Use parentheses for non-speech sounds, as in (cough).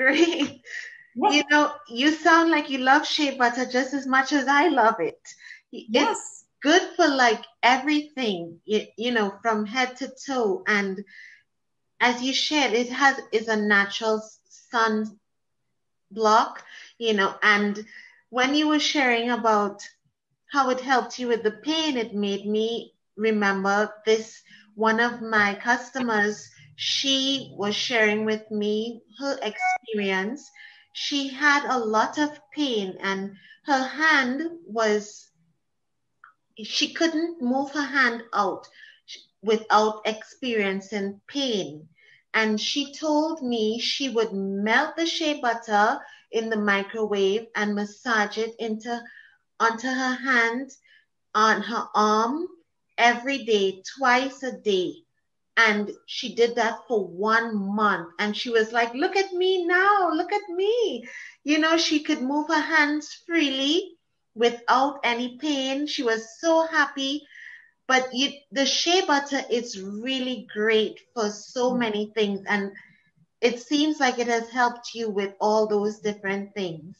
so (laughs) great. Yes. You know, you sound like you love shea butter just as much as I love it. Yes. It's good for like everything, you, you know, from head to toe. And as you shared, it has is a natural sun block, you know, and when you were sharing about how it helped you with the pain, it made me remember this one of my customers. She was sharing with me her experience. She had a lot of pain and her hand was, she couldn't move her hand out without experiencing pain. And she told me she would melt the shea butter in the microwave and massage it into onto her hand, on her arm every day, twice a day. And she did that for one month. And she was like, look at me now, look at me. You know, she could move her hands freely without any pain. She was so happy. But you, the shea butter is really great for so mm. many things. And it seems like it has helped you with all those different things.